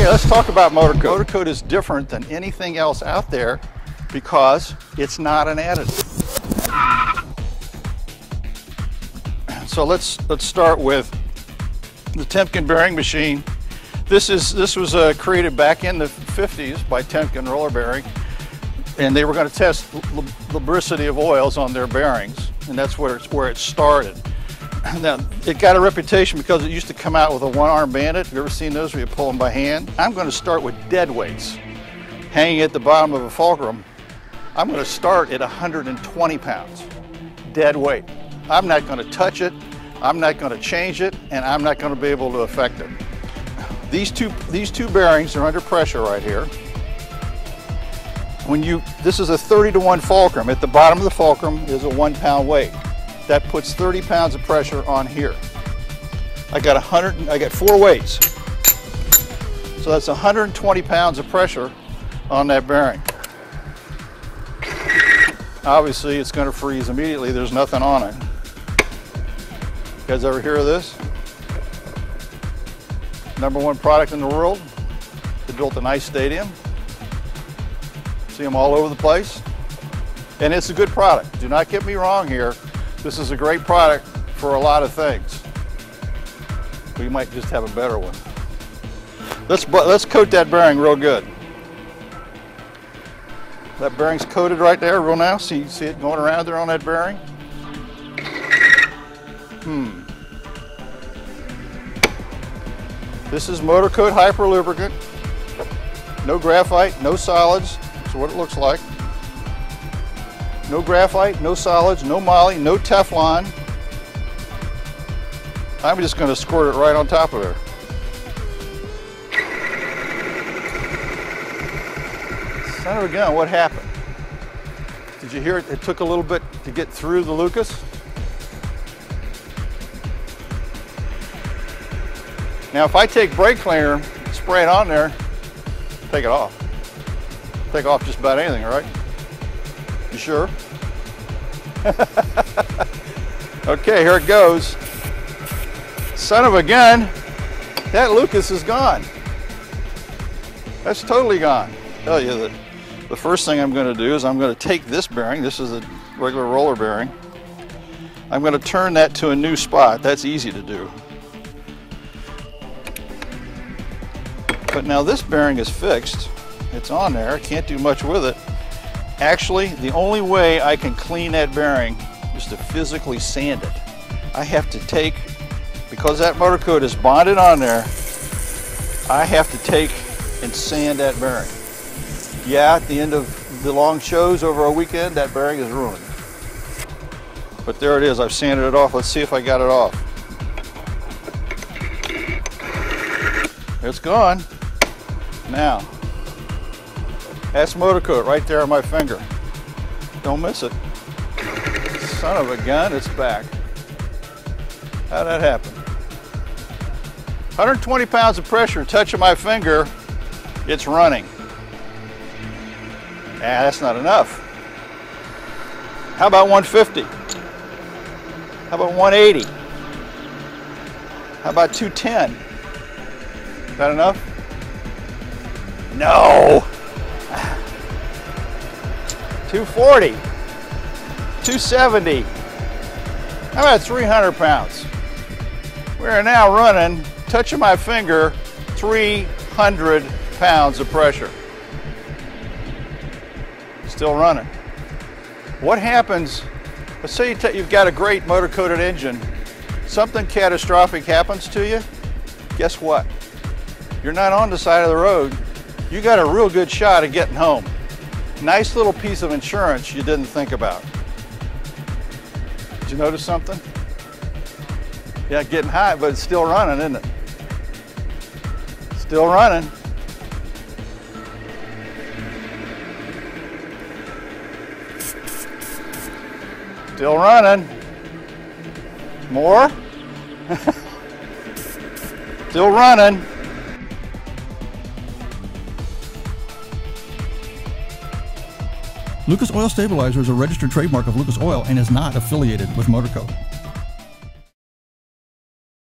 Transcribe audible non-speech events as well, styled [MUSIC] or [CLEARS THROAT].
Okay, let's talk about MotorKote. Motor is different than anything else out there because it's not an additive. So let's let's start with the Timken bearing machine. This is this was uh, created back in the 50s by Timken Roller Bearing, and they were going to test lubricity of oils on their bearings, and that's where it's where it started. [CLEARS THROAT] Now, it got a reputation because it used to come out with a one-arm bandit. Have you ever seen those where you pull them by hand? I'm going to start with dead weights. Hanging at the bottom of a fulcrum, I'm going to start at 120 pounds, dead weight. I'm not going to touch it, I'm not going to change it, and I'm not going to be able to affect it. [SIGHS] These two, these two bearings are under pressure right here. When you, this is a 30 to 1 fulcrum. At the bottom of the fulcrum is a one pound weight. That puts 30 pounds of pressure on here. I got 100, I got four weights. So that's 120 pounds of pressure on that bearing. Obviously it's going to freeze immediately, there's nothing on it. You guys ever hear of this? Number one product in the world. They built an ice stadium. See them all over the place. And it's a good product. Do not get me wrong here. This is a great product for a lot of things. We might just have a better one. Let's, let's coat that bearing real good. That bearing's coated right there real now. See, see it going around there on that bearing? Hmm. This is MotorKote Hyper Lubricant. No graphite, no solids. That's what it looks like. No graphite, no solids, no moly, no Teflon. I'm just going to squirt it right on top of there. Son of a gun, what happened? Did you hear it? It took a little bit to get through the Lucas. Now if I take brake cleaner, spray it on there, take it off. Take off just about anything, right? You sure? [LAUGHS] okay, here it goes. Son of a gun, that Lucas is gone. That's totally gone. Tell you that the first thing I'm going to do is I'm going to take this bearing, this is a regular roller bearing, I'm going to turn that to a new spot. That's easy to do. But now this bearing is fixed. It's on there. Can't do much with it. Actually, the only way I can clean that bearing is to physically sand it. I have to take, because that MotorKote is bonded on there, I have to take and sand that bearing. Yeah, at the end of the long shows over a weekend, that bearing is ruined. But there it is, I've sanded it off. Let's see if I got it off. It's gone. Now, that's MotorKote right there on my finger. Don't miss it. Son of a gun, it's back. How'd that happen? 120 pounds of pressure touching my finger, it's running. Ah, that's not enough. How about 150? How about 180? How about 210? Is that enough? No! 240, 270, how about 300 pounds? We are now running, touching my finger, 300 pounds of pressure. Still running. What happens, let's say you you've got a great motor coated engine, something catastrophic happens to you, guess what? You're not on the side of the road. You got a real good shot at getting home. Nice little piece of insurance you didn't think about. Did you notice something? Yeah, getting hot, but it's still running, isn't it? Still running. Still running. More. [LAUGHS] still running. Lucas Oil Stabilizer is a registered trademark of Lucas Oil and is not affiliated with MotorKote.